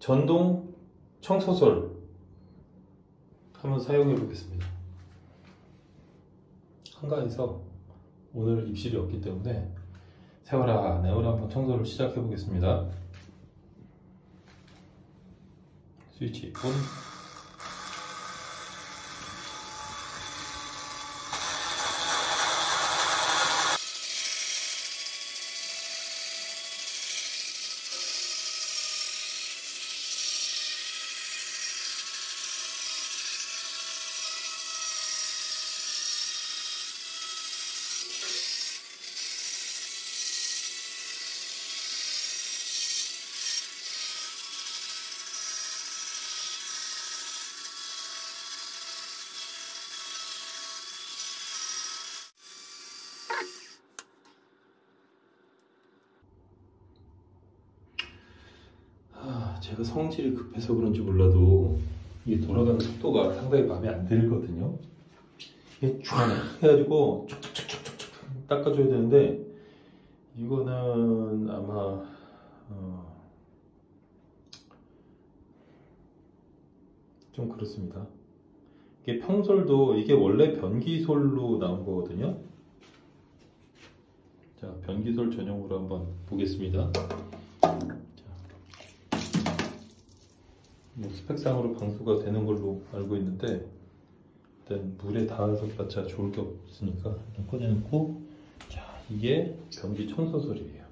전동 청소솔 한번 사용해 보겠습니다. 한가해서 오늘 입실이 없기 때문에 세워라 내워라 한번 청소를 시작해 보겠습니다. 스위치 온 아, 제가 성질이 급해서 그런지 몰라도 이게 돌아가는 속도가 상당히 마음에 안 들거든요. 이게 쭉 해가지고 촉촉촉촉촉 닦아줘야 되는데 이거는 아마 어, 좀 그렇습니다. 이게 평솔도 이게 원래 변기솔로 나온 거거든요. 자, 변기솔 전용으로 한번 보겠습니다. 뭐 스펙상으로 방수가 되는 걸로 알고 있는데 일단 물에 닿아서 봤자 좋을 게 없으니까 꺼내놓고 자 이게 변기 청소솔이에요.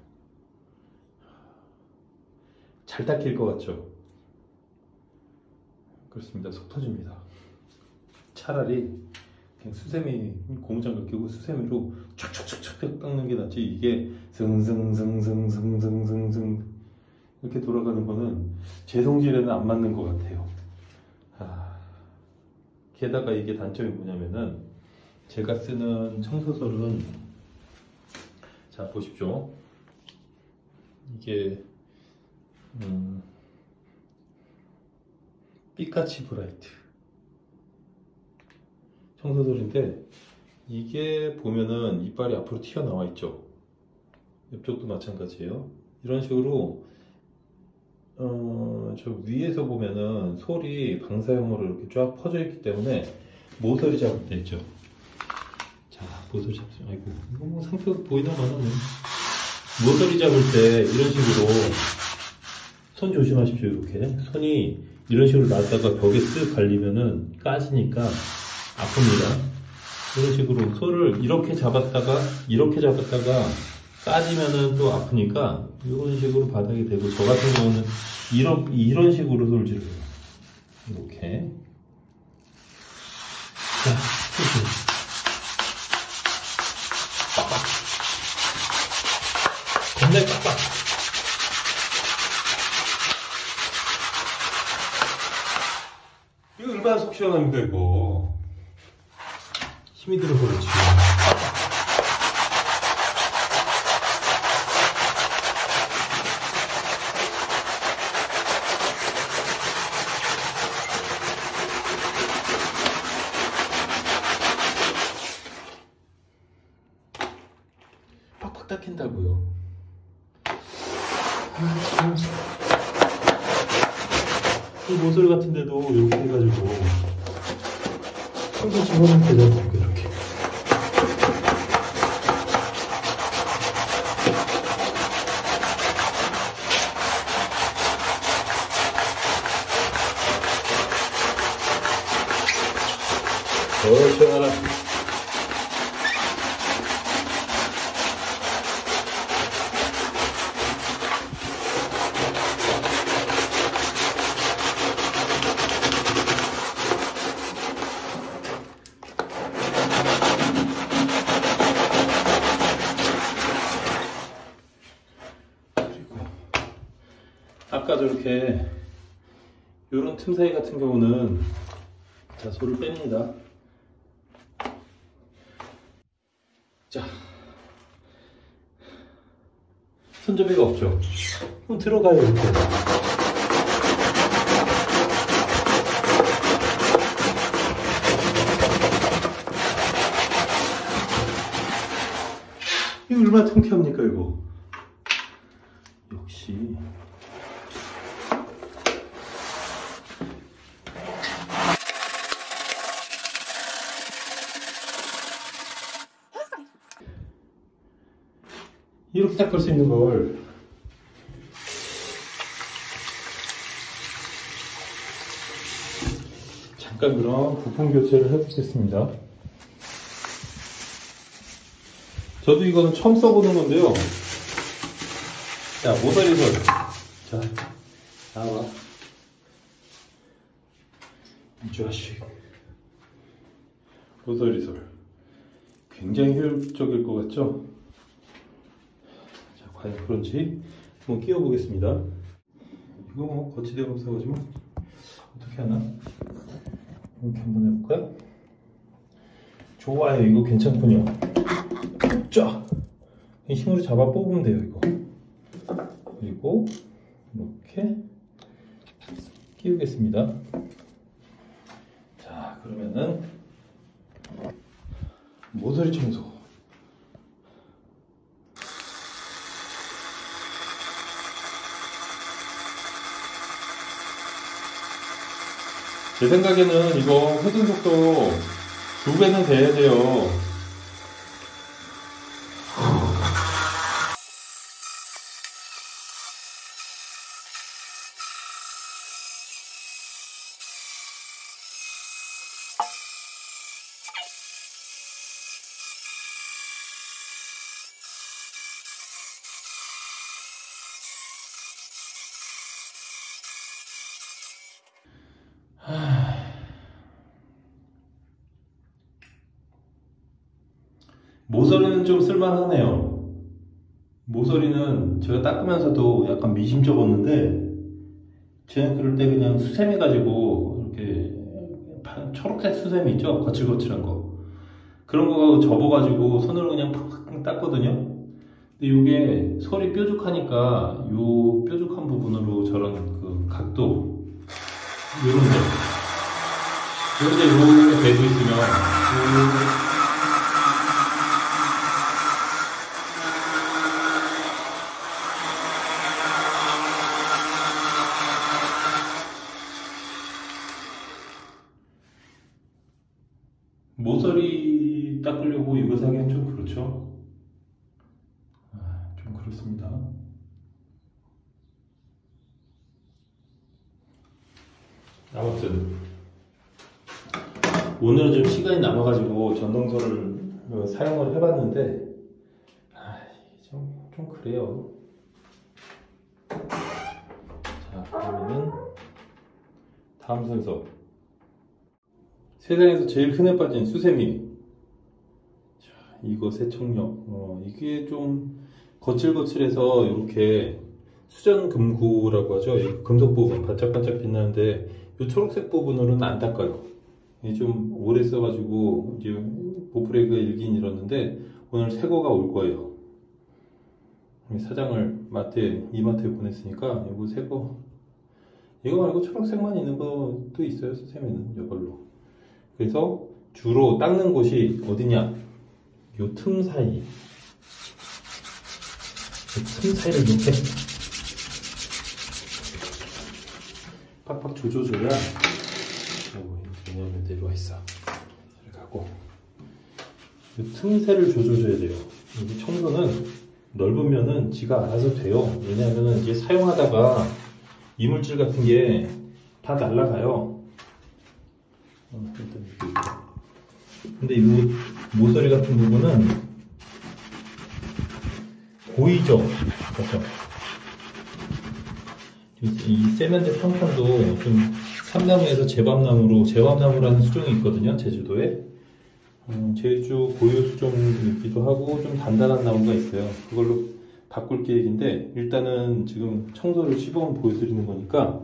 잘 닦일 것 같죠? 그렇습니다. 속 터집니다. 차라리 그냥 수세미 고무장갑 끼고 수세미로 촥촥촥촥 닦는 게 낫지. 이게 승승승승승승승승 이렇게 돌아가는 거는 제 성질에는 안 맞는 것 같아요. 아, 게다가 이게 단점이 뭐냐면은 제가 쓰는 청소솔은 자 보십시오. 이게 음, 삐까치 브라이트 청소솔인데 이게 보면은 이빨이 앞으로 튀어나와 있죠. 옆쪽도 마찬가지예요. 이런 식으로 어, 저 위에서 보면은 솔이 방사형으로 이렇게 쫙 퍼져 있기 때문에 모서리 잡을 때 있죠. 자, 모서리 잡죠. 아이고, 이거 뭐 상태가 보이나 마나 뭐. 모서리 잡을 때 이런 식으로 손 조심하십시오. 이렇게 손이 이런 식으로 놨다가 벽에 쓱 갈리면은 까지니까 아픕니다. 이런 식으로 솔을 이렇게 잡았다가 이렇게 잡았다가 까지면은 또 아프니까 이런 식으로 바닥에 대고 저 같은 경우는 이런 이런 식으로 솔질을 해요. 이렇게. 자, 이렇게. 빡빡. 겁내 빡빡. 이거 얼마나 속 시원합니까 이거. 힘이 들어서 그렇지 팍팍 닦인다고요. 이 모서리 같은 데도 이렇게 해가지고 청소 집어넣으면 되잖아요. 이렇게. 어, 시원하라. 그리고 아까 저렇게 요런 틈 사이 같은 경우는 자 소를 뺍니다. 자. 손잡이가 없죠? 그럼 들어가요 이렇게. 이거 얼마나 통쾌합니까 이거 역시 이렇게 닦을 수 있는 걸 잠깐 그럼 부품 교체를 해보겠습니다. 저도 이거는 처음 써보는 건데요. 자, 모서리선. 자, 나와. 이 자식. 모서리솔. 굉장히 효율적일 것 같죠? 자, 과연 그런지 한번 끼워 보겠습니다. 이거 뭐 거치대가 없어가지고 어떻게 하나? 이렇게 한번 해볼까요? 좋아요. 이거 괜찮군요. 쫙! 힘으로 잡아 뽑으면 돼요, 이거. 그리고 이렇게 끼우겠습니다. 자, 그러면은 모서리 청소. 제 생각에는 이거 회전 속도 두 배는 돼야 돼요. 모서리는 좀 쓸만하네요. 모서리는 제가 닦으면서도 약간 미심쩍었는데 저는 그럴 때 그냥 수세미 가지고 이렇게 초록색 수세미 있죠? 거칠거칠한 거 그런 거 접어가지고 손으로 그냥 팍팍 닦거든요. 근데 이게 솔이 뾰족하니까 이 뾰족한 부분으로 저런 그 각도 이런 데 이런 데 이렇게 배도 있으면 그 모서리 닦으려고 이거 사기엔 좀 그렇죠? 아, 좀 그렇습니다. 아무튼 오늘은 좀 시간이 남아가지고 전동서를 사용을 해봤는데 아, 좀, 좀 그래요. 자 그러면은 다음 순서 세상에서 제일 흔해 빠진 수세미. 자, 이거 세척력. 어, 이게 좀 거칠거칠해서 이렇게 수전 금구라고 하죠. 이 금속 부분 반짝반짝 빛나는데 이 초록색 부분으로는 안 닦아요. 이게 좀 오래 써가지고 이제 보프레이크가 일긴 잃었는데 오늘 새거가 올 거예요. 사장을 마트에 이마트에 보냈으니까 이거 새거 이거 말고 초록색만 있는 것도 있어요. 수세미는 이걸로. 그래서 주로 닦는 곳이 어디냐? 요 틈 사이. 틈 사이를 이렇게 팍팍 조져줘야 왜냐면 내려와 있어. 이 틈새를 조져줘야 돼요. 이 청소는 넓으면은 지가 알아서 돼요. 왜냐하면 이게 사용하다가 이물질 같은 게 다 날라가요. 어, 근데 이 모서리 같은 부분은 보이죠? 그렇죠? 이 세면대 평판도 좀 삼나무에서 제밥나무로 제밥나무라는 수종이 있거든요 제주도에 음, 제주 고유 수종이기도 하고 좀 단단한 나무가 있어요 그걸로 바꿀 계획인데 일단은 지금 청소를 시범 보여드리는 거니까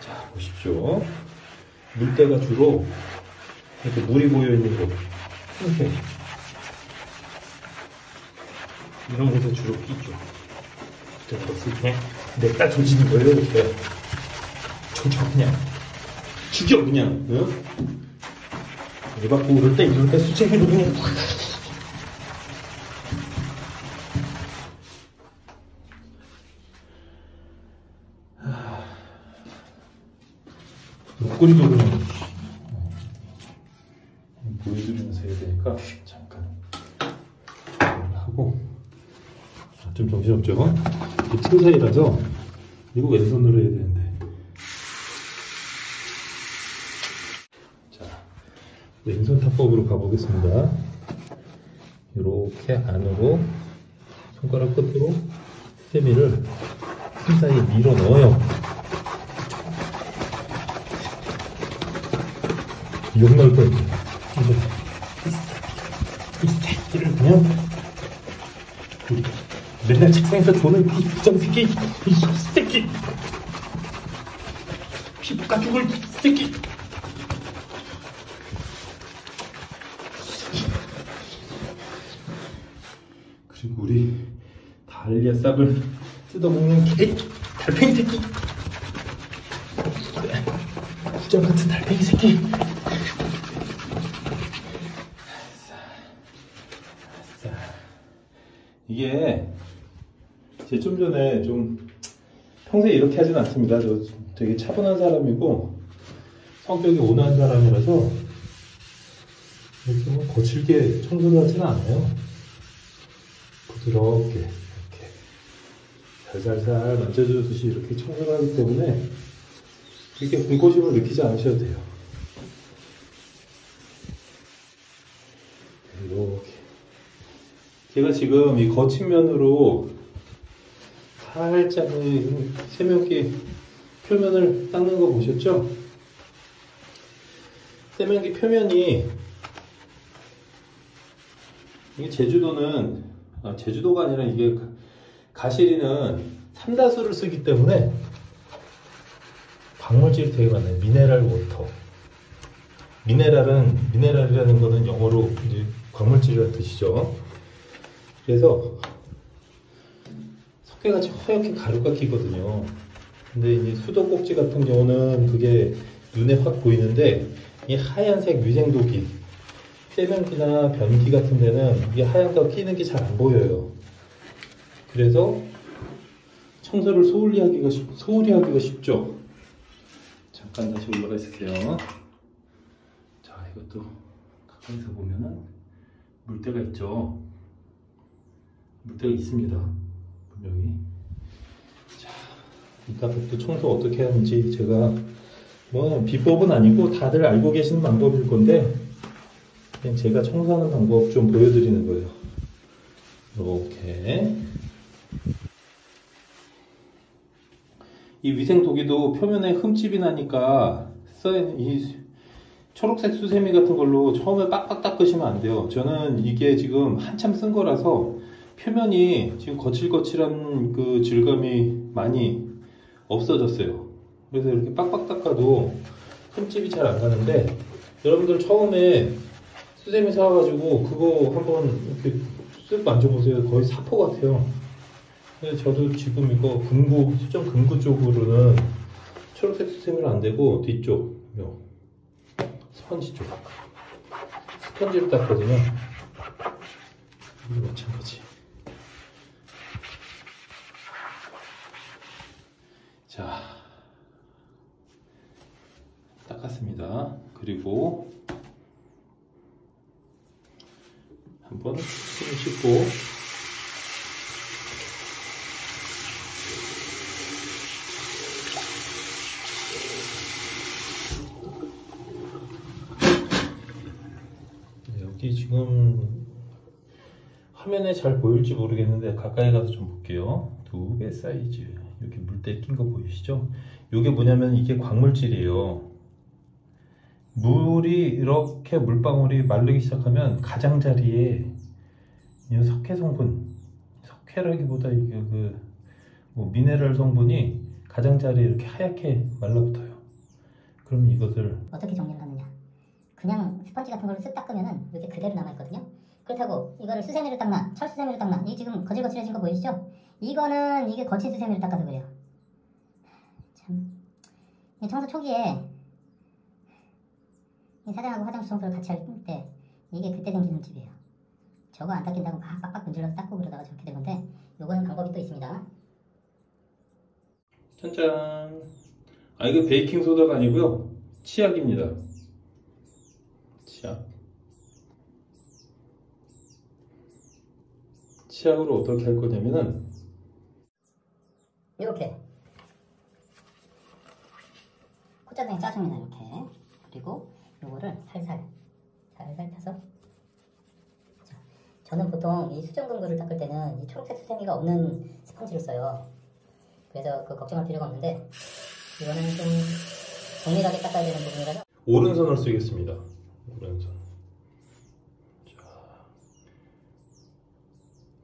자 보십시오 물때가 주로 이렇게 물이 고여있는 곳. 이렇게. 이런 곳에 주로 끼죠. 이렇게 넣었을 때 냅다 조지는 거예요 이렇게 조져 그냥. 죽여 그냥 응? 물 받고 그럴 때 이럴 때 수채기로 그냥 옆구리도 그냥 틈 사이라서 이거 왼손으로 해야 되는데. 자, 왼손 타법으로 가보겠습니다. 이렇게 안으로 손가락 끝으로 세미를 틈 사이에 밀어 넣어요. 욕 나올 뻔했죠. 이 새끼를 그냥 맨날 책상에서 조는 이 부장 새끼 이 새끼. 피부가 죽을 새끼. 그리고 우리 달리아 싹을 뜯어먹는 개 달팽이 새끼. 부장 같은 달팽이 새끼. 이게 제 좀 전에 좀 평소에 이렇게 하진 않습니다. 저 되게 차분한 사람이고 성격이 온화한 사람이라서 이렇게 뭐 거칠게 청소를 하진 않아요. 부드럽게 이렇게 살살살 만져주듯이 이렇게 청소를 하기 때문에 이렇게 공고심을 느끼지 않으셔도 돼요. 이렇게 제가 지금 이 거친 면으로 살짝 이 세면기 표면을 닦는 거 보셨죠? 세면기 표면이 이게 제주도는 아, 제주도가 아니라 이게 가시리는 삼다수를 쓰기 때문에 광물질이 되게 많아요. 미네랄 워터. 미네랄은 미네랄이라는 거는 영어로 광물질이라는 뜻이죠. 그래서 석회같이 허옇게 가루가 끼거든요. 근데 이 수도꼭지 같은 경우는 그게 눈에 확 보이는데 이 하얀색 위생도기, 세면기나 변기 같은 데는 이 하얀 거 끼는 게 잘 안 보여요. 그래서 청소를 소홀히 하기가, 쉽, 소홀히 하기가 쉽죠. 잠깐 다시 올라가 있으세요. 자, 이것도 가까이서 보면은 물때가 있죠. 물때가 있습니다. 분명히. 자, 이 가격도 청소 어떻게 하는지 제가 뭐 비법은 아니고 다들 알고 계시는 방법일 건데 그냥 제가 청소하는 방법 좀 보여드리는 거예요. 이렇게 이 위생 도기도 표면에 흠집이 나니까 이 초록색 수세미 같은 걸로 처음에 빡빡 닦으시면 안 돼요. 저는 이게 지금 한참 쓴 거라서 표면이 지금 거칠거칠한 그 질감이 많이 없어졌어요. 그래서 이렇게 빡빡 닦아도 흠집이 잘 안 가는데 여러분들 처음에 수세미 사와가지고 그거 한번 이렇게 쓱 만져보세요. 거의 사포 같아요. 근데 저도 지금 이거 금구, 수정 금구 쪽으로는 초록색 수세미를 안 되고 뒤쪽, 요 스펀지 쪽. 스펀지로 닦거든요. 이거 마찬가지. 자, 닦았습니다. 그리고 한번 손을 씻고 여기 지금 화면에 잘 보일지 모르겠는데 가까이 가서 좀 볼게요. 두 배 사이즈 이렇게 물때 낀 거 보이시죠? 이게 뭐냐면 이게 광물질이에요. 물이 이렇게 물방울이 마르기 시작하면 가장자리에 이 석회 성분, 석회라기보다 이게 그 뭐 미네랄 성분이 가장자리에 이렇게 하얗게 말라붙어요. 그러면 이것을 어떻게 정리를 하느냐? 그냥 스펀지 같은 걸로 쓱 닦으면은 이렇게 그대로 남아있거든요. 그렇다고 이거를 수세미를 닦나, 철수세미를 닦나, 이 지금 거칠거칠해진 거 보이시죠? 이거는 이게 거친 수세미를 닦아서 그래요. 참, 이 청소 초기에 이 사장하고 화장실 청소를 같이 할 때 이게 그때 생기는 집이에요. 저거 안 닦인다고 막 빡빡 문질러서 닦고 그러다가 저렇게 된 건데 요거는 방법이 또 있습니다. 짠짠. 아 이거 베이킹 소다가 아니고요. 치약입니다. 치약. 치약으로 어떻게 할 거냐면은 이렇게. 콧자등에 짜줍니다 이렇게. 그리고 요거를 살살 살살 타서. 자, 저는 보통 이 수정근구를 닦을 때는 이 초록색 수세미가 없는 스펀지를 써요. 그래서 그 걱정할 필요가 없는데 이거는 좀 정밀하게 닦아야 되는 부분이라서. 오른손을 쓰겠습니다. 오른손.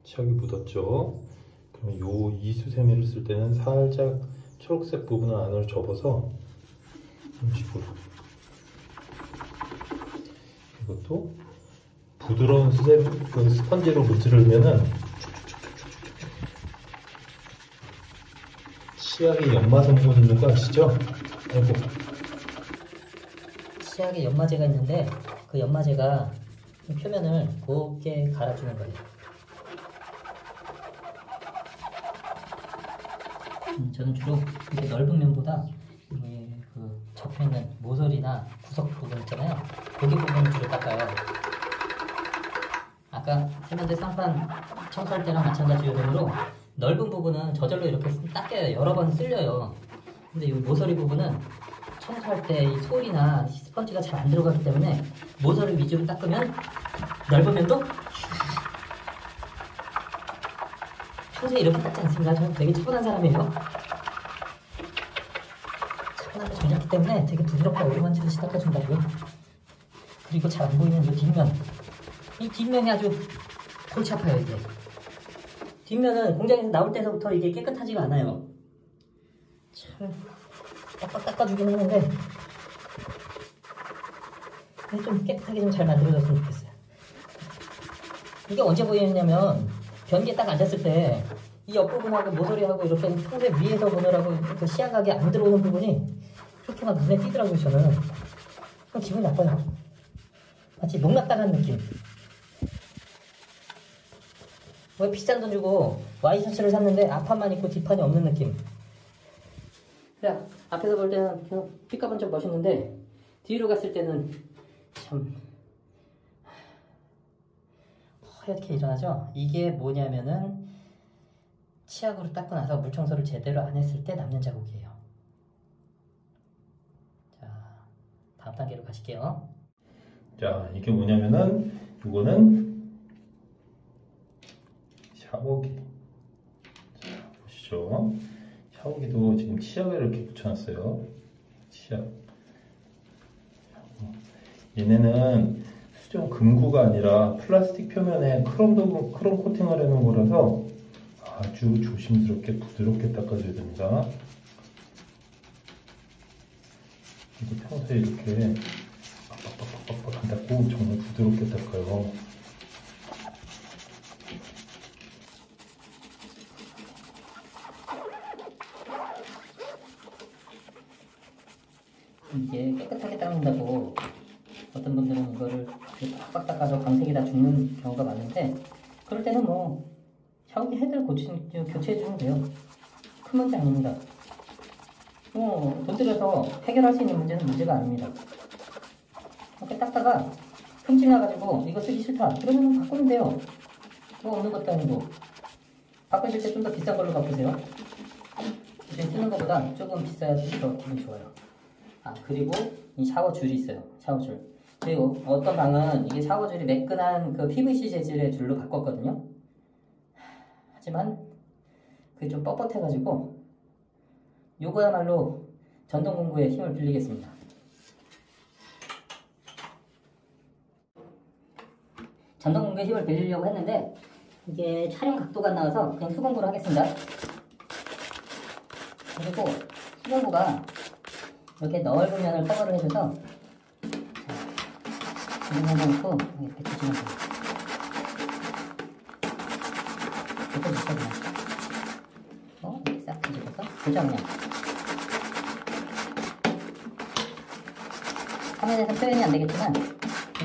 자, 치약이 묻었죠. 그럼 요 이수세미를 쓸 때는 살짝 초록색 부분을 안으로 접어서 이런 식으로 이것도 부드러운 수세 그 스펀지로 문지르면은 치약에 연마 성분 있는 거 아시죠? 아이고. 치약에 연마제가 있는데 그 연마제가 표면을 곱게 갈아주는 거예요. 음, 저는 주로 이게 넓은 면보다 이그 접혀 있는 모서리나 구석 부분 있잖아요. 거기 부분을 주로 닦아요. 아까 세면대 쌍판 청소할 때랑 마찬가지 요령으로 넓은 부분은 저절로 이렇게 닦여요. 여러 번 쓸려요. 근데 이 모서리 부분은 청소할 때이 솔이나 스펀지가 잘 안 들어가기 때문에 모서리 위주로 닦으면 넓은 면도 평소에 이렇게 닦지 않습니다. 저는 되게 차분한 사람이에요. 차분함을 잘 잡기 때문에 되게 부드럽게 어루만지듯이 닦아준다고요. 그리고 잘 안 보이는 이 뒷면. 이 뒷면이 아주 골치 아파요, 이게. 뒷면은 공장에서 나올 때서부터 이게 깨끗하지가 않아요. 참. 빡빡 닦아주긴 근데 좀 깨끗하게 좀 잘 만들어졌으면 좋겠어요 이게 언제 보이냐면 변기에 딱 앉았을 때 이 옆부분하고 모서리하고 이렇게 평소에 위에서 보느라고 그 시야각이 안 들어오는 부분이 막 눈에 띄더라고요 저는. 그럼 기분이 나빠요. 마치 농락당한 느낌. 왜 비싼 돈 주고 와이셔츠를 샀는데 앞판만 있고 뒷판이 없는 느낌. 그래 앞에서 볼 때는 그냥 삐까번쩍 멋있는데 뒤로 갔을 때는 참 허옇게 일어나죠? 이게 뭐냐면은 치약으로 닦고 나서 물 청소를 제대로 안 했을 때 남는 자국이에요 자 다음 단계로 가실게요 자, 이게 뭐냐면은 이거는 샤워기. 자, 보시죠. 샤워기도 지금 치약을 이렇게 붙여놨어요. 치약. 얘네는 수정 금구가 아니라 플라스틱 표면에 크롬 도 크롬 코팅을 해놓은 거라서 아주 조심스럽게 부드럽게 닦아줘야 됩니다. 이거 평소에 이렇게 빡빡빡빡빡 안 닦고 정말 부드럽게 닦아요. 이게 깨끗하게 닦는다고 어떤 분들은 이거를 빡빡 닦아서 광택이 다 죽는 경우가 많은데 그럴 때는 뭐 샤워기 헤드를 고치, 교체해주면 돼요 큰 문제 아닙니다 뭐돈 들여서 해결할 수 있는 문제는 문제가 아닙니다. 이렇게 닦다가 흠집 나가지고 이거 쓰기 싫다. 그러면 바꾸면 돼요. 뭐 없는 것도 아니고 바꾸실 때 좀 더 비싼 걸로 바꾸세요. 이제 쓰는 것보다 조금 비싸야지 더 기분 좋아요. 아 그리고 이 샤워 줄이 있어요. 샤워줄. 그리고 어떤 방은 이게 샤워줄이 매끈한 그 PVC 재질의 줄로 바꿨거든요. 하지만 그게 좀 뻣뻣해가지고 요거야말로 전동 공구에 힘을 빌리겠습니다 전동 공구에 힘을 빌리려고 했는데 이게 촬영 각도가 안 나와서 그냥 수공구로 하겠습니다 그리고 수공구가 이렇게 넓은 면을 커버를 해줘서 이동하지 않고 이렇게 뒤지면 돼요. 이렇게 뒤져 그냥. 어? 이렇게 싹 뒤집어서 보자 그냥. 화면에서 표현이 안 되겠지만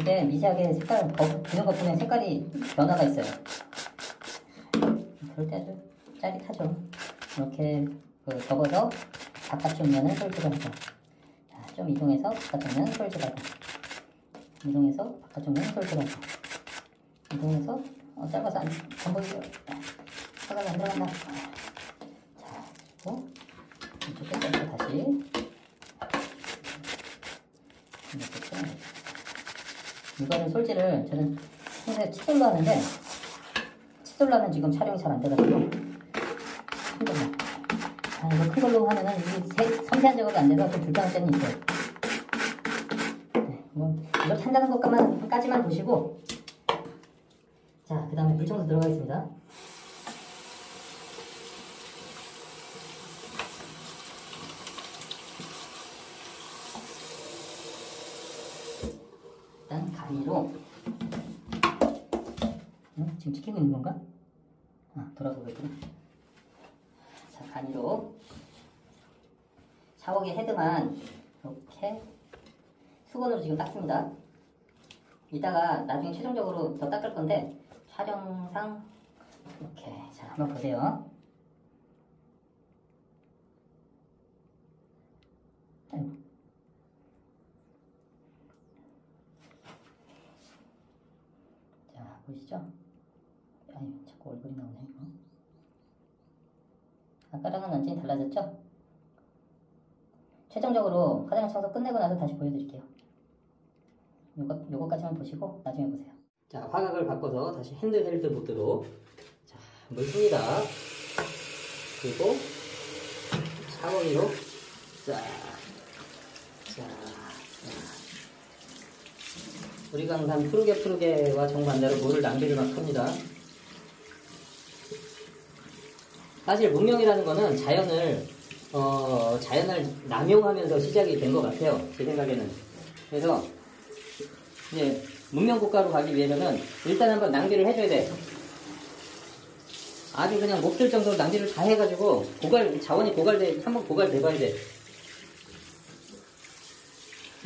이게 미세하게 색깔 거, 그는 것 보면 색깔이 변화가 있어요. 그럴 때 아주 짜릿하죠. 이렇게 그 접어서 바깥쪽 면을 솔직하고 자, 좀 이동해서 바깥쪽 면 솔직하고 이동해서 바깥쪽 면 솔직하고 이동해서 어, 짧아서 안, 안 보이죠? 화각이 안 들어간다. 자, 그리고 이쪽 끝에서 다시 돼. 이거는 솔질을 저는 평소에 칫솔로 하는데 칫솔로 하면 지금 촬영이 잘 안 돼가지고 큰 걸로 아 이거 큰 걸로 하면은 이게 세- 섬세한 작업이 안 돼서 좀 불편할 때는 있어요. 네, 뭐 이렇게 한다는 것까지만 까지만 보시고 자 그 다음에 물청소 들어가겠습니다 일 단 가위로 응? 지금 찍히고 있는 건가? 아 돌아보고 있구나 자 가위로 샤워기 헤드만 이렇게 수건으로 지금 닦습니다 이따가 나중에 최종적으로 더 닦을 건데 촬영상 이렇게 자 한번 보세요 아이고. 자 보이시죠? 아니 자꾸 얼굴이 나오네. 이거 아까랑은 완전히 달라졌죠? 최종적으로 화장실 청소 끝내고 나서 다시 보여드릴게요. 요거, 요거까지만 보시고 나중에 보세요. 자 화각을 바꿔서 다시 handheld 모드로. 자, 물 씁니다. 그리고 샤워기로. 자, 자, 자. 우리가 항상 푸르게 푸르게와 정반대로 물을 낭비를 막 합니다 사실 문명이라는 거는 자연을 어, 자연을 남용하면서 시작이 된 것 같아요. 제 생각에는. 그래서 이제 문명 국가로 가기 위해서는 일단 한번 낭비를 해줘야 돼. 아주 그냥 몹쓸 정도로 낭비를 다 해가지고 고갈 자원이 고갈돼 한번 고갈돼봐야 돼.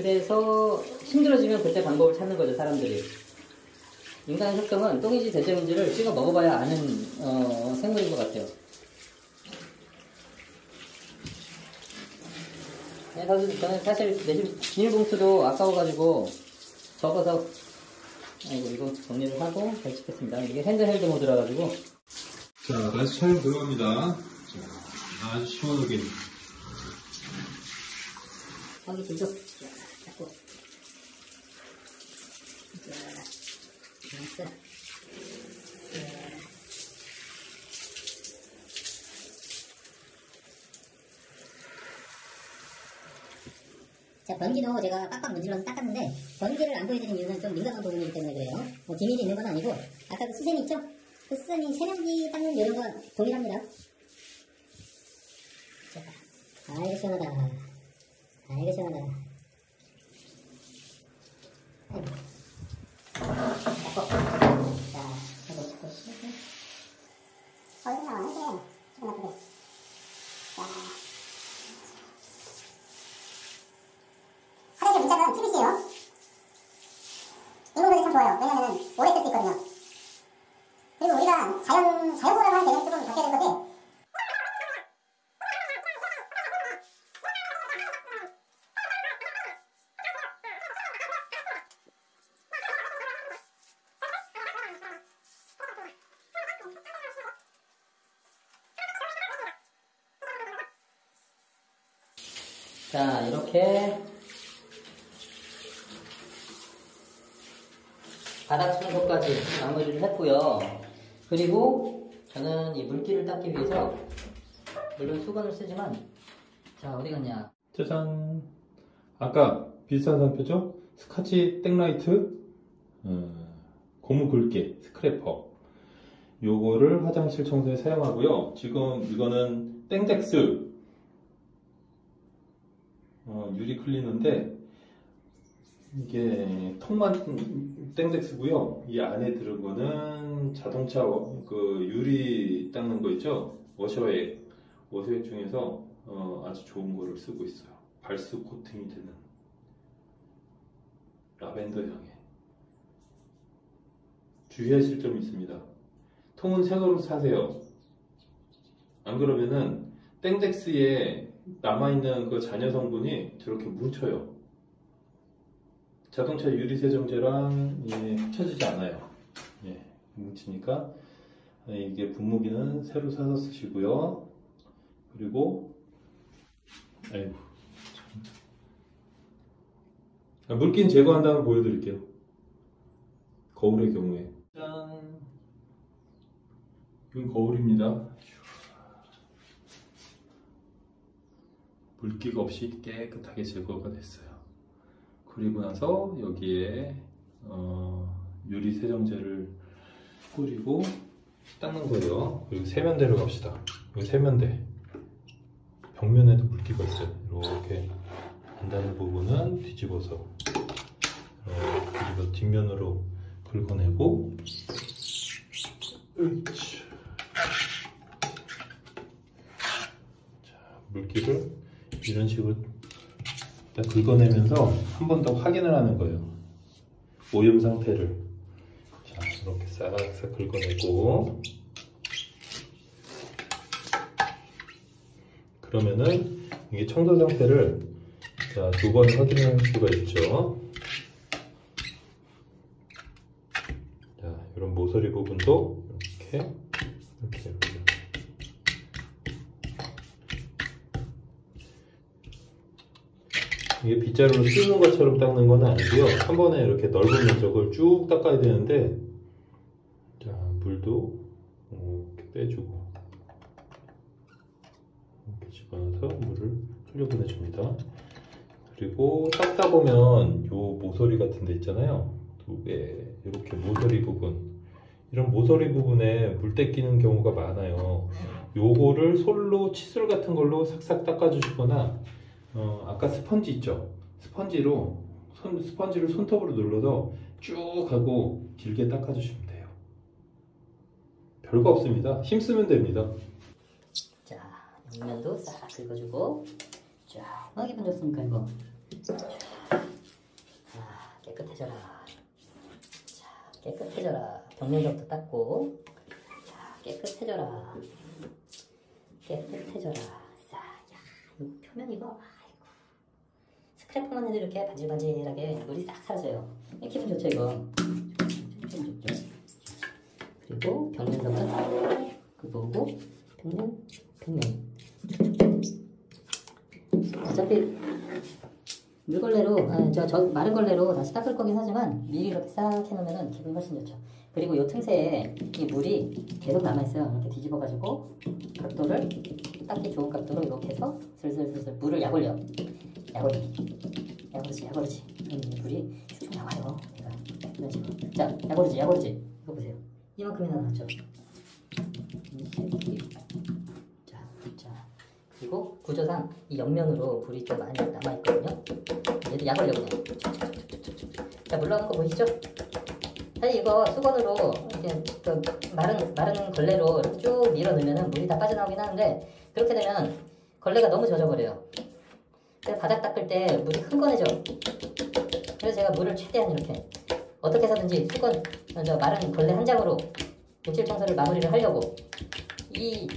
그래서 힘들어지면 그때 방법을 찾는 거죠 사람들이. 인간의 속성은 똥인지 대장인지를 찍어 먹어봐야 아는 어, 생물인 것 같아요. 네, 사실 저는 사실 내집 비닐봉투도 아까워가지고 접어서 아이고 이거 정리를 하고 잘 찍겠습니다. 이게 핸드헬드 모드라 가지고 자, 다시 촬영 들어갑니다. 자, 아주 시원하게. 여기 들죠. 자, 잡고 자, nice. 자, 변기도 제가 빡빡 문질러서 닦았는데 변기를 안 보여드린 이유는 좀 민감한 부분이기 때문에 그래요. 뭐 비밀이 있는 건 아니고 아까 그 수세미 있죠? 그 수세미 세면기 닦는 요령과 동일합니다. 자, 아이고 시원하다. 아이고 시원하다. 아이고. 닦고. 자, 자꾸 자꾸 씻고. 어디서 나와? 이게 기분 나쁘게. 자. 화장실 문짝은 PVC예요. 인공적이 참 좋아요. 왜냐면은 오래 쓸 수 있거든요. 그리고 우리가 자연 자연보라고 하는 개념이 조금 바뀌어야 될 것이 자, 이렇게 바닥 청소까지 마무리를 했고요. 그리고 저는 이 물기를 닦기 위해서 물론 수건을 쓰지만 자 어디 갔냐? 짜잔. 아까 비슷한 상표죠? 스카치 땡라이트, 어, 고무 긁개, 스크래퍼. 요거를 화장실 청소에 사용하고요. 지금 이거는 땡덱스 어, 유리 클리너인데 이게 통만 땡덱스고요. 이 안에 들은 거는 자동차 워- 그 유리 닦는 거 있죠? 워셔액 워셔액 중에서 어, 아주 좋은 거를 쓰고 있어요. 발수 코팅이 되는 라벤더 향에 주의하실 점이 있습니다. 통은 새 거로 사세요. 안 그러면은 땡덱스에 남아있는 그 잔여 성분이 저렇게 뭉쳐요. 자동차 유리 세정제랑 예, 합쳐지지 않아요. 예, 뭉치니까 이게 분무기는 새로 사서 쓰시고요. 그리고 아이고 참. 아, 물긴 제거한 다음에 보여드릴게요. 거울의 경우에 짠 이건 거울입니다. 물기가 없이 깨끗하게 제거가 됐어요. 그리고 나서 여기에 어, 유리 세정제를 뿌리고 닦는 거예요. 그리고 세면대로 갑시다. 여기 세면대. 벽면에도 물기가 있어요. 이렇게 안다는 부분은 뒤집어서 이렇게 뒤집어 뒷면으로 긁어내고. 자, 물기를 이런 식으로 긁어내면서 한 번 더 확인을 하는 거예요. 오염 상태를. 자, 이렇게 싹싹 긁어내고. 그러면은 이게 청소 상태를 자, 두번 확인할 수가 있죠. 자, 이런 모서리 부분도 이렇게, 이렇게. 이게 빗자루로 쓰는 것처럼 닦는 건 아니고요. 한 번에 이렇게 넓은 면적을 쭉 닦아야 되는데, 자, 물도 이렇게 빼주고, 이렇게 집어넣어서 물을 흘려보내줍니다. 그리고 닦다 보면 요 모서리 같은 데 있잖아요. 두 개, 이렇게 모서리 부분. 이런 모서리 부분에 물때 끼는 경우가 많아요. 요거를 솔로 칫솔 같은 걸로 싹싹 닦아주시거나 어, 아까 스펀지 있죠? 스펀지로 손, 스펀지를 손톱으로 눌러서 쭉 하고 길게 닦아주시면. 별거 없습니다. 힘쓰면 됩니다. 자, 양면도 싹 긁어주고 쫙. 어, 기분 좋습니까 이거? 쫙. 아, 깨끗해져라. 자, 깨끗해져라. 벽면적도 닦고 자, 깨끗해져라. 깨끗해져라. 자, 야, 이 표면 이거 아이고. 스크래프만 해도 이렇게 반질반질하게 물이 싹 사라져요. 이 기분 좋죠 이거? 그리고 벽면적은 그거고 벽면 벽면. 어차피 물걸레로 아, 저, 저 마른 걸레로 다시 닦을 거긴 하지만 미리 이렇게 싹 해놓으면 기분이 훨씬 좋죠. 그리고 요 틈새에 이 물이 계속 남아있어요. 이렇게 뒤집어가지고 각도를 닦기 좋은 각도로 이렇게 해서 슬슬슬슬 물을 약 올려. 약 올리기 약 오르지 약 오르지. 그럼 이 물이 쭉쭉 나와요. 얘가. 이런 식으로 자 약 오르지 약 오르지. 이거 보세요 이만큼이나 나왔죠 자, 자. 그리고 구조상 이 옆면으로 불이 좀 많이 남아있거든요. 얘도 넣으요 자, 물러가는 거 보이시죠? 사실 이거 수건으로 이렇게 그 마른, 마른 걸레로 쭉 밀어 넣으면 물이 다 빠져나오긴 하는데 그렇게 되면 걸레가 너무 젖어버려요. 그래서 바닥 닦을 때 물이 흥건해져. 그래서 제가 물을 최대한 이렇게 어떻게 해서든지 수건, 저 마른 걸레 한 장으로 욕실 청소를 마무리를 하려고 이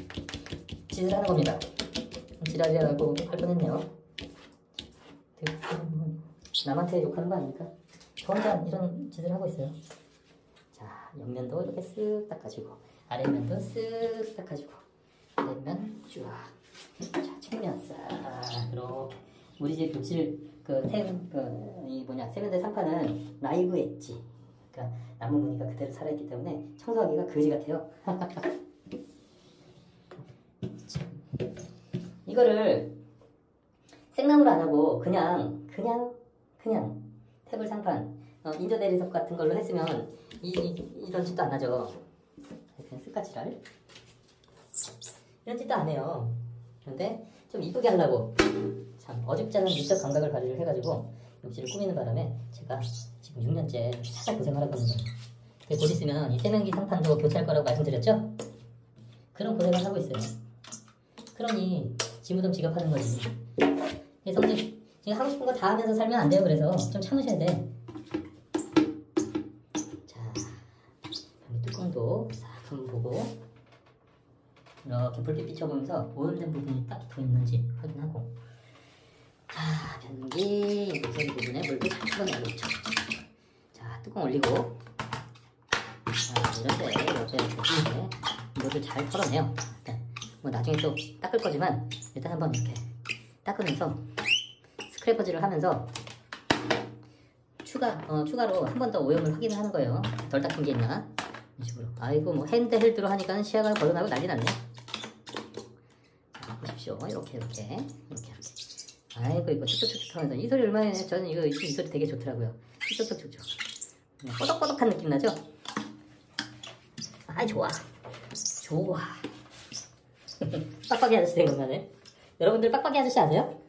짓을 하는 겁니다. 지랄이라고 할 뻔했네요. 남한테 욕하는 거 아닙니까? 저 혼자 이런 짓을 하고 있어요. 자, 옆면도 이렇게 쓱 닦아주고 아래면도 쓱 닦아주고 아래면 쫙. 자, 측면 싹 이렇게 우리 집 욕실 그 태 그 이 뭐냐 세면대 상판은 라이브 엣지. 그러니까 나무 무늬가 그대로 살아있기 때문에 청소하기가 거지 같아요. 이거를 생나무로 안 하고 그냥 그냥 그냥 태블 상판 어, 인조 대리석 같은 걸로 했으면 이, 이, 런 짓도 안 하죠. 그냥 쓱까지랄 이런 짓도 안 해요. 그런데 좀 이쁘게 하려고 참 어줍잖은 미적 감각을 발휘를 해가지고 욕실을 꾸미는 바람에 제가 지금 6년째 살살 고생하라고 합니다. 곧 있으면 이 세면기 상판도 교체할 거라고 말씀드렸죠? 그런 고생을 하고 있어요. 그러니 지무덤 지갑하는 거지. 그래서 이제 지금 하고 싶은 거 다 하면서 살면 안 돼요. 그래서 좀 참으셔야 돼. 자, 뚜껑도 싹 한번 보고 이렇게 불빛 비춰보면서 오염된 부분이 딱 붙어 있는지 확인하고 자, 변기 모서리 부분에 물도 잘 풀어내고 자, 뚜껑 올리고 자, 이런데 이렇게 이렇게 물을 잘 털어내요. 일단 뭐 나중에 또 닦을 거지만 일단 한번 이렇게 닦으면서 스크래퍼질을 하면서 추가 어, 추가로 한 번 더 오염을 확인을 하는 거예요. 덜 닦은 게 있나? 이런 식으로. 아이고 뭐 handheld로 하니까 시야가 거론하고 난리 났네. 자 보십시오. 이렇게 이렇게 이렇게 이렇게. 아이고 이거 툭툭툭툭 하면서 이 소리 얼마나 저는 이거 이 소리 되게 좋더라고요. 그냥 꼬덕꼬덕한 느낌 나죠? 아이 좋아. 좋아. 빡빡이 아저씨 된 건가네. 여러분들 빡빡이 아저씨 아세요?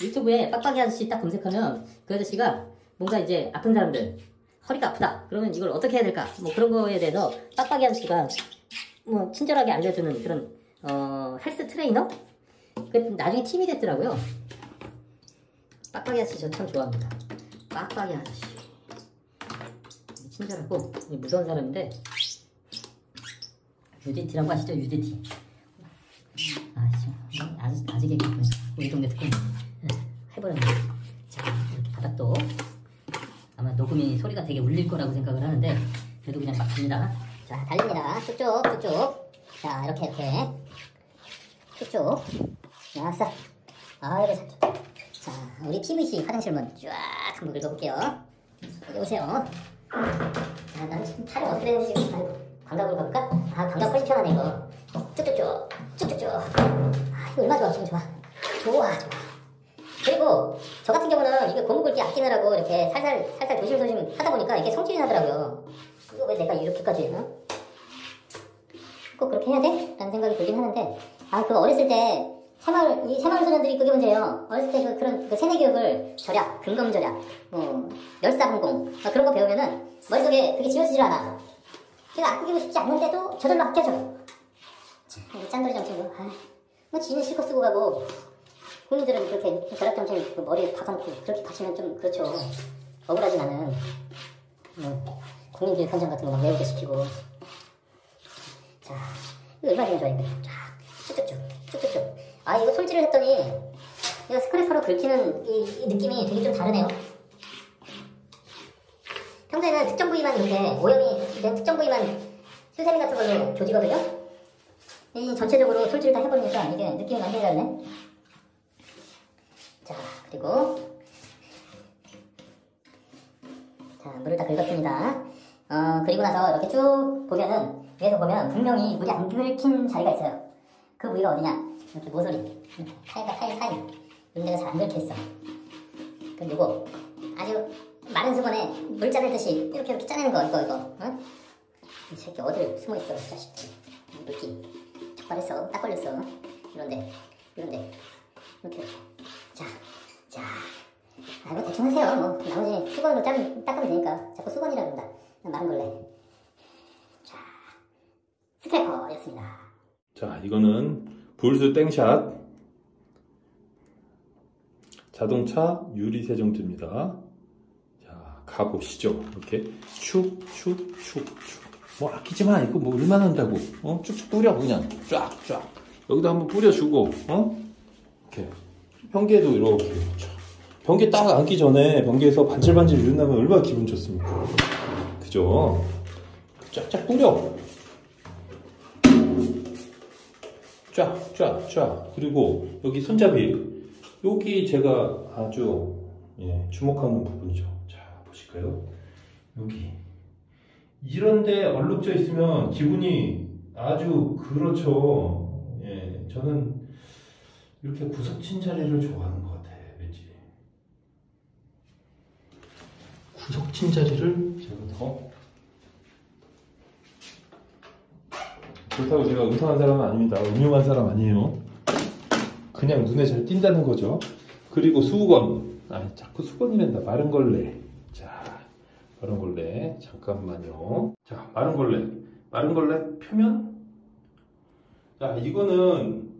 유튜브에 빡빡이 아저씨 딱 검색하면 그 아저씨가 뭔가 이제 아픈 사람들 허리가 아프다 그러면 이걸 어떻게 해야 될까 뭐 그런 거에 대해서 빡빡이 아저씨가 뭐 친절하게 알려주는 그런 어 헬스 트레이너 그 나중에 팀이 됐더라고요. 빡빡이 아저씨 저 참 좋아합니다. 빡빡이 아저씨. 친절하고 무서운 사람인데 UDT라고 아시죠? UDT 아시죠 아직 얘기했군요. 우리 동네 특공 해버렸네. 자 이렇게 바닥도 아마 녹음이 소리가 되게 울릴 거라고 생각을 하는데 그래도 그냥 막 갑니다. 자, 달립니다. 쭉쭉, 쭉쭉. 자, 이렇게, 이렇게. 쭉쭉. 야싸. 아이고, 잘. 자, 우리 PVC 화장실 문 쫙 한번 긁어볼게요. 여기 오세요. 자, 나는 지금 팔이 어떻게 되는지 지금 아이고, 광각으로 가볼까? 아, 광각 훨씬 편하네, 이거. 쭉쭉쭉. 쭉쭉쭉. 아, 이거 얼마나 좋아, 기분 좋아. 좋아, 좋아. 그리고 저 같은 경우는 이게 고무 굵기 아끼느라고 이렇게 살살, 살살 조심조심 하다 보니까 이게 성질이 나더라고요. 이거 왜 내가 이렇게까지, 어? 꼭 그렇게 해야 돼? 라는 생각이 들긴 하는데, 아, 그거 어렸을 때, 새마을, 이 새마을 소년들이 그게 문제예요. 어렸을 때 그, 그런, 그 세뇌 교육을 절약, 근검 절약, 뭐, 열사분공, 막 그런 거 배우면은, 머릿속에 그게 지워지질 않아. 제가 아끼고 싶지 않는데도 저절로 아껴져. 이 짠돌이 정책은, 아, 뭐 지는 실컷 쓰고 가고, 국민들은 그렇게 절약 정책 그 머리에 박아놓고 그렇게 가시면 좀 그렇죠. 억울하지만은, 뭐, 국민주의 선정 같은 거 막 외우게 시키고, 자, 이거 얼마나 좋아, 이거. 쫙, 쭉쭉쭉, 쭉쭉쭉. 아, 이거 솔질을 했더니, 이거 스크래퍼로 긁히는 이, 이 느낌이 되게 좀 다르네요. 평소에는 특정 부위만 이렇게 오염이 된 특정 부위만 수세미 같은 걸로 조지거든요. 이 전체적으로 솔질을 다 해버리니까 이게 느낌이 완전히 다르네. 자, 그리고 자, 물을 다 긁었습니다. 어, 그리고 나서 이렇게 쭉 보면은 위에서 보면 분명히 물이 안 긁힌 자리가 있어요. 그 부위가 어디냐? 이렇게 모서리, 이렇게 타일과 타일 사이 이런 데가 잘안 긁혀 있어. 그럼 요거 아주 마른 수건에 물 짜내듯이 이렇게 이렇게 짜내는 거 이거 이거. 응? 이 새끼 어딜 숨어 있어, 이 자식. 물기 촉발했어, 딱 걸렸어. 이런데, 이런데 이렇게 이렇게. 자, 자. 아, 뭐 대충 하세요. 뭐 나머지 수건으로 짬 닦으면 되니까 자꾸 수건이라 그런다. 마른 걸레. 자, 스크래퍼였습니다. 자, 이거는 불수 땡샷 자동차 유리 세정제입니다. 자, 가보시죠. 이렇게 축, 축, 축, 축. 뭐 아끼지 마. 이거 뭐 얼마나 한다고. 어? 쭉쭉 뿌려 그냥. 쫙, 쫙. 여기다 한번 뿌려주고, 어? 이렇게 변기에도 이렇게. 쫙. 변기 딱 앉기 전에 변기에서 반질반질 이른다면 얼마나 기분 좋습니까? 그죠? 쫙쫙 뿌려. 쫙, 쫙, 쫙. 그리고 여기 손잡이. 여기 제가 아주 예, 주목하는 부분이죠. 자, 보실까요? 여기. 이런데 얼룩져 있으면 기분이 아주 그렇죠. 예, 저는 이렇게 구석진 자리를 좋아하는 것 같아, 왠지. 구석진 자리를 제가 더 그렇다고 제가 의상한 사람은 아닙니다. 음흉한 사람 아니에요. 그냥 눈에 잘 띈다는 거죠. 그리고 수건. 아, 자꾸 수건이란다. 마른 걸레. 자, 마른 걸레. 잠깐만요. 자, 마른 걸레. 마른 걸레 표면. 자, 이거는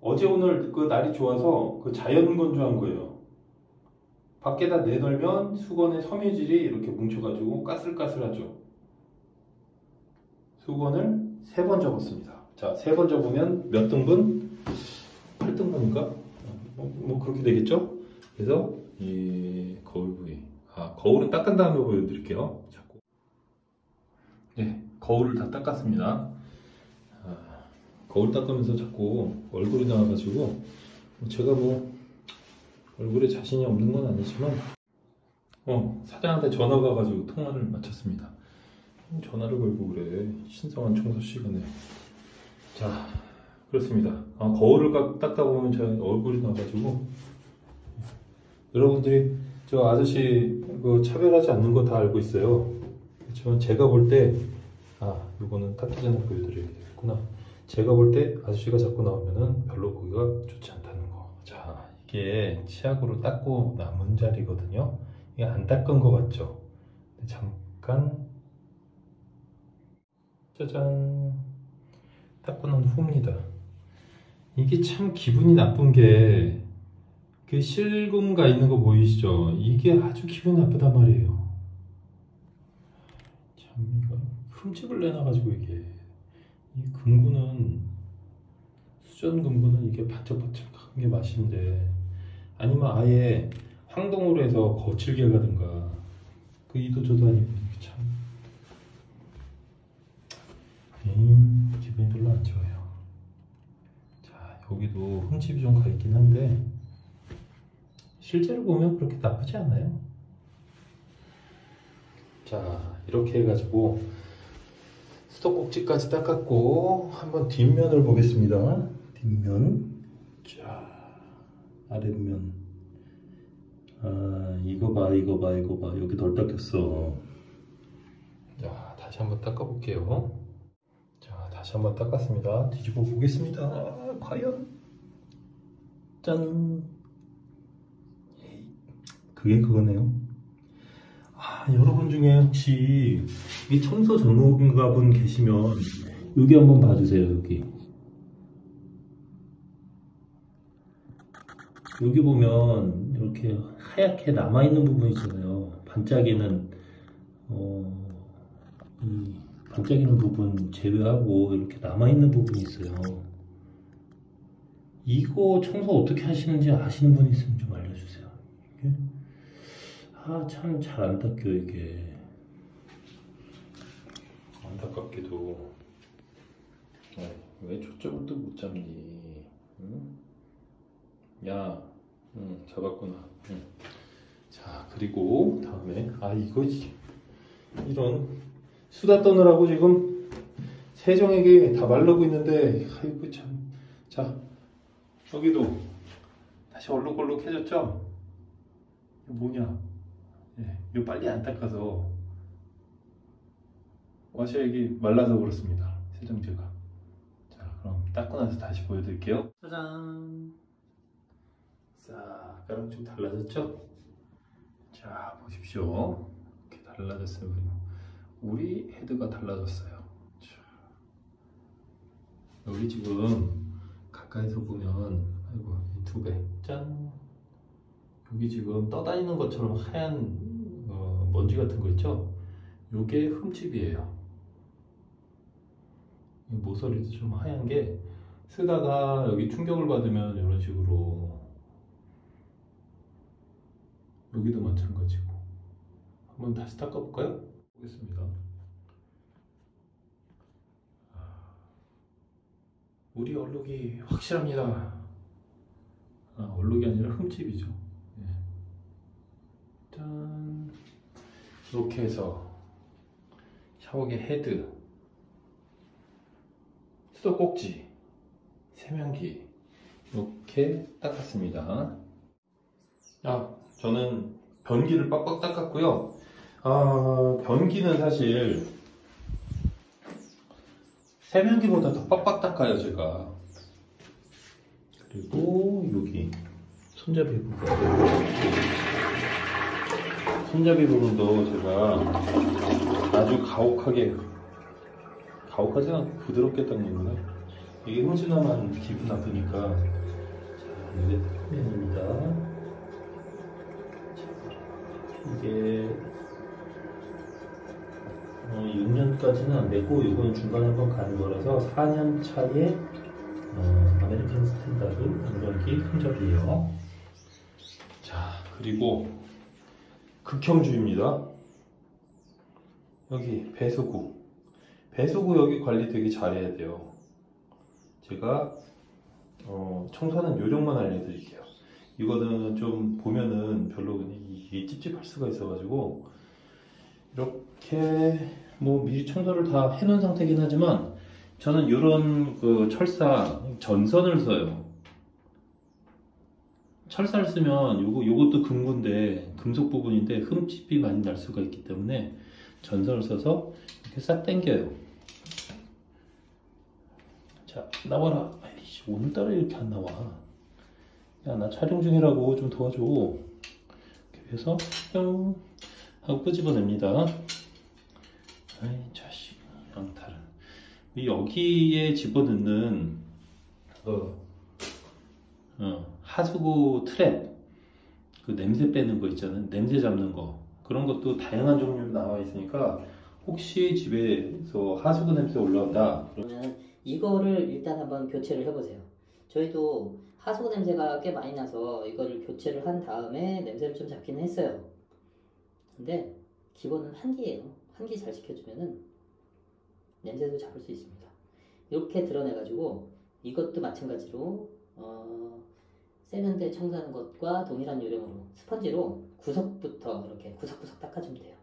어제 오늘 그 날이 좋아서 그 자연 건조한 거예요. 밖에다 내놓으면 수건의 섬유질이 이렇게 뭉쳐가지고 까슬까슬하죠. 수건을 세번 접었습니다. 자, 세번 접으면 몇 등분? 8등분인가? 뭐, 뭐 그렇게 되겠죠? 그래서 이 거울 부위. 아, 거울은 닦은 다음에 보여드릴게요. 자꾸. 예, 거울을 다 닦았습니다. 아, 거울 닦으면서 자꾸 얼굴이 나와가지고 제가 뭐 얼굴에 자신이 없는 건 아니지만 어 사장한테 전화가 와가지고 통화를 마쳤습니다. 전화를 걸고 그래 신성한 청소 시간에 자 그렇습니다. 아, 거울을 깎- 닦다 보면 제 얼굴이 나와가지고 여러분들이 저 아저씨 그 차별하지 않는 거 다 알고 있어요. 그렇지만 제가 볼때 아, 이거는 닦기 전에 보여드려야 되겠구나. 제가 볼 때 아저씨가 자꾸 나오면은 별로 보기가 좋지 않다는 거. 자, 이게 치약으로 닦고 남은 자리거든요. 이게 안 닦은 거 같죠? 잠깐 짜잔 닦고 난 후입니다. 이게 참 기분이 나쁜 게 그 실금 가 있는 거 보이시죠? 이게 아주 기분이 나쁘단 말이에요. 참 이거 흠집을 내놔가지고 이게 이 금고는 수전 금고는 이게 바짝바짝한 게 맛인데 아니면 아예 황동으로 해서 거칠게 가든가 그 이도 저도 아니고 이게 참 에이, 기분이 별로 안 좋아요. 자 여기도 흠집이 좀 가 있긴 한데 실제로 보면 그렇게 나쁘지 않아요. 자 이렇게 해가지고 수도꼭지까지 닦았고 한번 뒷면을 보겠습니다. 뒷면 자 아랫면 아 이거 봐 이거 봐 이거 봐 여기 덜 닦였어. 자 다시 한번 닦아볼게요. 자 다시 한번 닦았습니다. 뒤집어 보겠습니다. 아, 과연 짠 그게 그거네요. 아, 여러분 중에 혹시 이 청소 전문가분 계시면 여기 한번 봐주세요. 여기 여기 보면 이렇게 하얗게 남아 있는 부분 있잖아요. 반짝이는 어, 이 반짝이는 부분 제외하고 이렇게 남아 있는 부분이 있어요. 이거 청소 어떻게 하시는지 아시는 분 있으면 좀 알려주세요. 아, 참 잘 안 닦여, 이게. 안타깝게도. 어, 왜 초점을 또못 잡니? 응? 야, 응, 잡았구나. 응. 자, 그리고 다음에, 아, 이거지. 이런, 수다 떠느라고 지금 세정에게 다 말르고 있는데, 아이고, 참. 자, 여기도 다시 얼룩얼룩해졌죠? 뭐냐? 예, 이거 빨리 안 닦아서 와셔액이 말라서 그렇습니다. 세정제가. 자, 그럼 닦고 나서 다시 보여드릴게요. 짜잔. 자, 아까랑 좀 달라졌죠? 자, 보십시오. 이렇게 달라졌어요. 우리 헤드가 달라졌어요. 자, 여기 지금 가까이서 보면 아이고 이두 배. 짠. 여기 지금 떠다니는 것처럼 하얀 어, 먼지 같은 거 있죠? 요게 흠집이에요. 이 모서리도 좀 하얀 게 쓰다가 여기 충격을 받으면 이런 식으로 여기도 마찬가지고 한번 다시 닦아볼까요? 보겠습니다. 우리 얼룩이 확실합니다. 아, 얼룩이 아니라 흠집이죠. 예. 짠. 이렇게 해서 샤워기 헤드, 수도 꼭지, 세면기 이렇게 닦았습니다. 아, 저는 변기를 빡빡 닦았고요. 아, 변기는 사실 세면기보다 더 빡빡 닦아요, 제가. 그리고 여기 손잡이 부분. 손잡이 부분도 제가 아주 가혹하게, 가혹하지 않고 부드럽게 닦는구나. 이게 흠집나면 기분 나쁘니까. 자, 이게 면입니다. 이게 어, 6년까지는 안 되고 이건 중간에 한번 가는 거라서 4년 차에 어, 아메리칸 스탠다드 안전기 손잡이에요. 자 그리고 극형주입니다. 여기 배수구 배수구역이 관리 되게 잘해야 돼요. 제가 어, 청소하는 요령만 알려드릴게요. 이거는 좀 보면은 별로 이게 찝찝할 수가 있어가지고 이렇게 뭐 미리 청소를 다 해놓은 상태긴 하지만 저는 이런 그 철사 전선을 써요. 철사를 쓰면 요거 요것도 금고인데 금속 부분인데 흠집이 많이 날 수가 있기 때문에 전선을 써서 이렇게 싹 당겨요. 자 나와라. 아이씨 오늘따라 이렇게 안 나와. 야 나 촬영 중이라고 좀 도와줘. 이렇게 해서 뿅 하고 끄집어냅니다. 아이 자식 양탈. 이 여기에 집어넣는 어, 어, 하수구 트랩 그 냄새 빼는 거 있잖아요. 냄새 잡는 거 그런 것도 다양한 종류 나와 있으니까 혹시 집에서 하수구 냄새 올라온다. 그러면 이거를 일단 한번 교체를 해보세요. 저희도 하수구 냄새가 꽤 많이 나서 이거를 교체를 한 다음에 냄새를 좀 잡기는 했어요. 근데 기본은 한기예요. 한기 잘 지켜주면은 냄새도 잡을 수 있습니다. 이렇게 드러내가지고 이것도 마찬가지로 어, 세면대 청소하는 것과 동일한 요령으로 스펀지로 구석부터 이렇게 구석구석 닦아주면 돼요.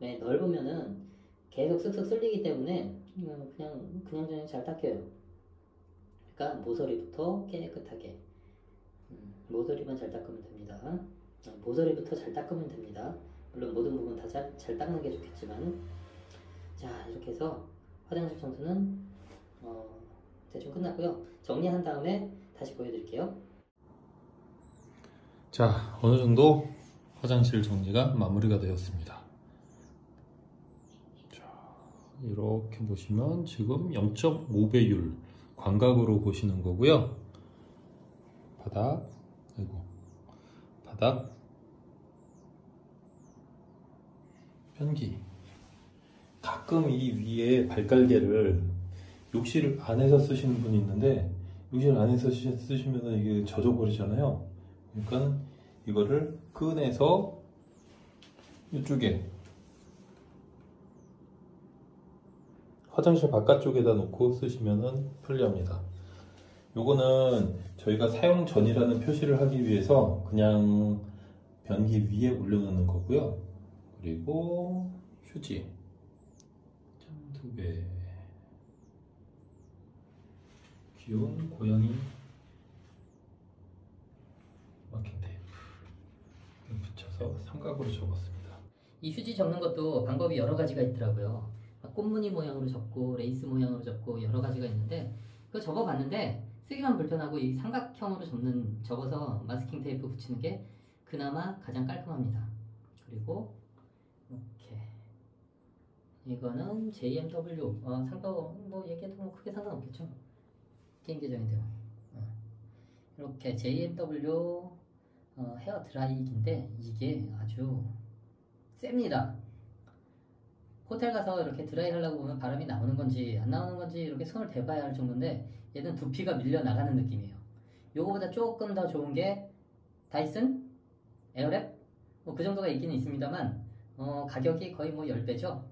왜 넓으면은 계속 쓱쓱 쓸리기 때문에 음, 그냥 그냥 그냥 잘 닦여요. 그러니까 모서리부터 깨끗하게 음, 모서리만 잘 닦으면 됩니다. 어, 모서리부터 잘 닦으면 됩니다. 물론 모든 부분 다잘 닦는 게 좋겠지만 자 이렇게 해서 화장실 청소는 어, 대충 끝났고요. 정리한 다음에 다시 보여드릴게요. 자 어느 정도 화장실 정리가 마무리가 되었습니다. 자 이렇게 보시면 지금 0.5배율 광각으로 보시는 거고요. 바닥, 아이고, 바닥, 변기. 가끔 이 위에 발갈개를 욕실 안에서 쓰시는 분이 있는데 욕실 안에서 쓰시- 쓰시면 이게 젖어버리잖아요. 그러니까 이거를 꺼내서 이쪽에 화장실 바깥쪽에다 놓고 쓰시면 편리합니다. 요거는 저희가 사용 전이라는 표시를 하기 위해서 그냥 변기 위에 올려놓는 거고요. 그리고 휴지 두 개. 귀여운 고양이 마킹 테이프 붙여서 삼각으로 접었습니다. 이 휴지 접는 것도 방법이 여러 가지가 있더라고요. 막 꽃무늬 모양으로 접고 레이스 모양으로 접고 여러 가지가 있는데 그거 접어봤는데 쓰기만 불편하고 이 삼각형으로 접는 접어서 마스킹 테이프 붙이는 게 그나마 가장 깔끔합니다. 그리고 이거는 JMW 어, 상관 뭐 얘기해도 뭐 크게 상관없겠죠. 게임 계정인데요. 어. 이렇게 JMW 어, 헤어 드라이기인데 이게 아주 셉니다. 호텔 가서 이렇게 드라이 하려고 보면 바람이 나오는 건지 안 나오는 건지 이렇게 손을 대봐야 할 정도인데 얘는 두피가 밀려 나가는 느낌이에요. 요거보다 조금 더 좋은 게 다이슨 에어랩 뭐 그 정도가 있기는 있습니다만 어, 가격이 거의 뭐 10배죠.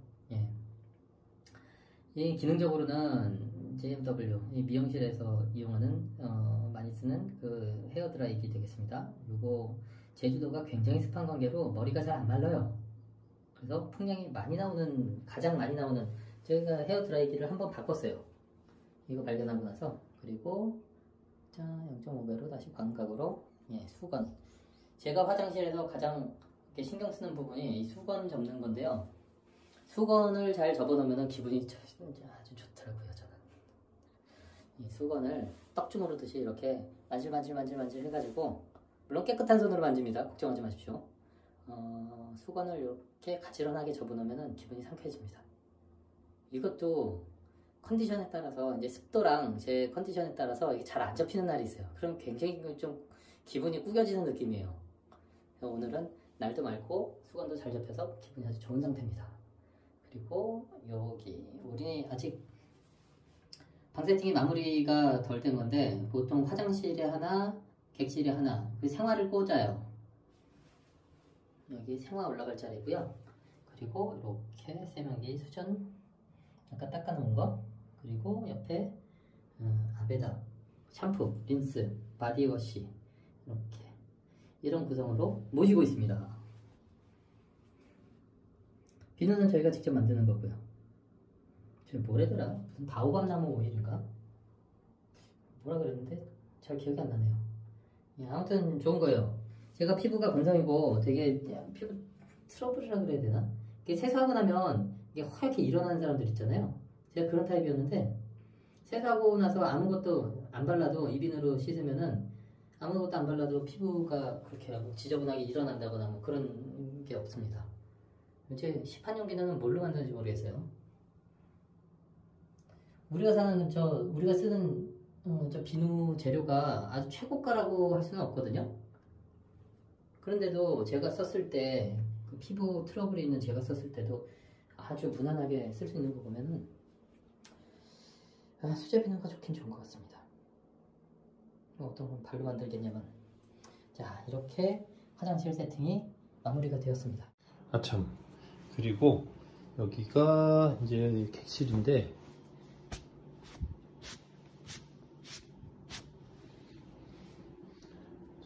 예. 이 기능적으로는 JMW 이 미용실에서 이용하는 어, 많이 쓰는 그 헤어 드라이기 되겠습니다. 요거 제주도가 굉장히 습한 관계로 머리가 잘 안 말라요. 그래서 풍량이 많이 나오는 가장 많이 나오는 저희가 헤어 드라이기를 한번 바꿨어요. 이거 발견하고 나서 그리고 자 0.5배로 다시 광각으로 예, 수건. 제가 화장실에서 가장 신경 쓰는 부분이 이 수건 접는 건데요. 수건을 잘 접어놓으면 기분이 아주 좋더라고요. 저는 이 수건을 떡 주무르듯이 이렇게 만질만질만질만질 해가지고 물론 깨끗한 손으로 만집니다. 걱정하지 마십시오. 어, 수건을 이렇게 가지런하게 접어놓으면 기분이 상쾌해집니다. 이것도 컨디션에 따라서 이제 습도랑 제 컨디션에 따라서 잘안 접히는 날이 있어요. 그럼 굉장히 좀 기분이 꾸겨지는 느낌이에요. 오늘은 날도 맑고 수건도 잘 접혀서 기분이 아주 좋은 상태입니다. 그리고 여기 우리 아직 방 세팅이 마무리가 덜 된 건데 보통 화장실에 하나, 객실에 하나 그 생화를 꽂아요. 여기 생화 올라갈 자리고요. 그리고 이렇게 세면기 수전 아까 닦아놓은 거 그리고 옆에 음, 아베다 샴푸, 린스, body wash 이렇게 이런 구성으로 모시고 있습니다. 비누는 저희가 직접 만드는 거고요. 저 뭐래더라? 무슨 바오밥 나무 오일인가? 뭐라 그랬는데 잘 기억이 안 나네요. 예, 아무튼 좋은 거예요. 제가 피부가 건성이고 되게 피부 트러블이라 그래야 되나? 이게 세수하고 나면 이게 허옇게 일어나는 사람들 있잖아요. 제가 그런 타입이었는데 세수하고 나서 아무것도 안 발라도 이 비누로 씻으면은 아무것도 안 발라도 피부가 그렇게 뭐 지저분하게 일어난다거나 뭐 그런 게 없습니다. 이제 시판용 비누는 뭘로 만드는지 모르겠어요. 우리가 사는 저 우리가 쓰는 어, 저 비누 재료가 아주 최고가라고 할 수는 없거든요. 그런데도 제가 썼을 때 그 피부 트러블이 있는 제가 썼을 때도 아주 무난하게 쓸 수 있는 거 보면은 아, 수제 비누가 좋긴 좋은 것 같습니다. 뭐 어떤 건 발로 만들겠냐면 자 이렇게 화장실 세팅이 마무리가 되었습니다. 아참 그리고 여기가 이제 객실인데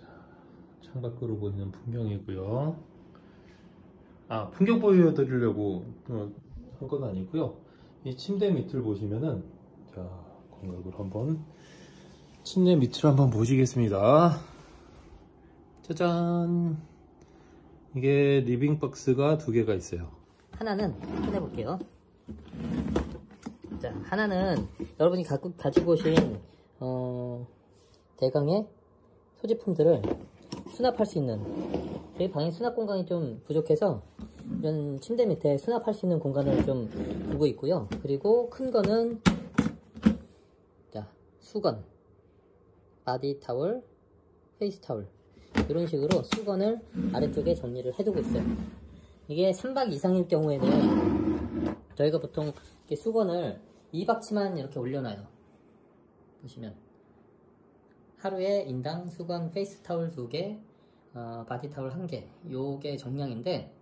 자, 창밖으로 보이는 풍경이고요. 아 풍경 보여드리려고 한 건 아니고요. 이 침대 밑을 보시면은 자 광각으로 한번 침대 밑을 한번 보시겠습니다. 짜잔. 이게 living box가 두 개가 있어요. 하나는 꺼내볼게요. 자, 하나는 여러분이 갖고, 가지고 오신, 어, 대강의 소지품들을 수납할 수 있는, 저희 방에 수납 공간이 좀 부족해서 이런 침대 밑에 수납할 수 있는 공간을 좀 두고 있고요. 그리고 큰 거는, 자, 수건, body towel, face towel. 이런 식으로 수건을 아래쪽에 정리를 해두고 있어요. 이게 3박 이상일 경우에는 저희가 보통 이렇게 수건을 2박치만 이렇게 올려놔요. 보시면 하루에 인당 수건 face towel 2개, 어, body towel 1개 요게 정량인데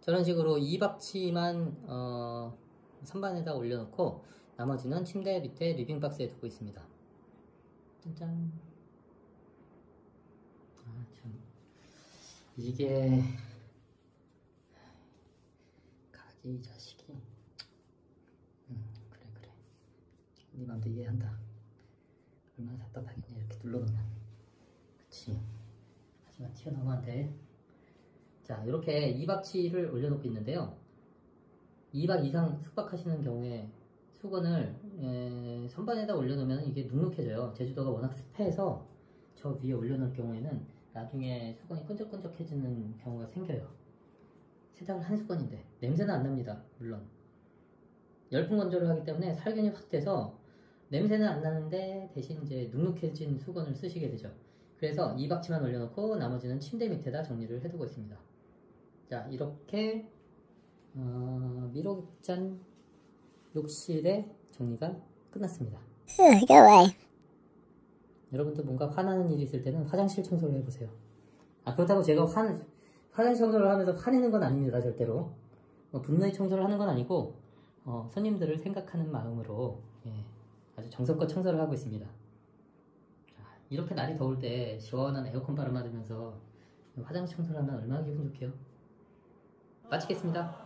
저런 식으로 2박치만 어, 선반에다 올려놓고 나머지는 침대 밑에 리빙 박스에 두고 있습니다. 짠짠. 아, 참. 이게 이 자식이. 음 그래 그래. 네 맘도 이해한다. 얼마나 답답하겠냐 이렇게 눌러놓으면. 그치? 하지만 튀어나오면 안 돼. 자 이렇게 2박치를 올려놓고 있는데요. 2박 이상 숙박하시는 경우에 수건을 에, 선반에다 올려놓으면 이게 눅눅해져요. 제주도가 워낙 습해서 저 위에 올려놓을 경우에는 나중에 수건이 끈적끈적해지는 경우가 생겨요. 세탁을 한 수건인데 냄새는 안 납니다. 물론 열풍 건조를 하기 때문에 살균이 확 돼서 냄새는 안 나는데 대신 이제 눅눅해진 수건을 쓰시게 되죠. 그래서 이 박치만 올려놓고 나머지는 침대 밑에다 정리를 해두고 있습니다. 자 이렇게 어, 미로국잔 욕실의 정리가 끝났습니다. 여러분도 뭔가 화나는 일이 있을 때는 화장실 청소를 해보세요. 아, 그렇다고 제가 화, 화장실 청소를 하면서 화내는 건 아닙니다, 절대로. 뭐 분노의 청소를 하는 건 아니고, 어, 손님들을 생각하는 마음으로, 예, 아주 정성껏 청소를 하고 있습니다. 자, 이렇게 날이 더울 때 시원한 에어컨 바람 맞으면서 화장실 청소를 하면 얼마나 기분 좋게요. 마치겠습니다.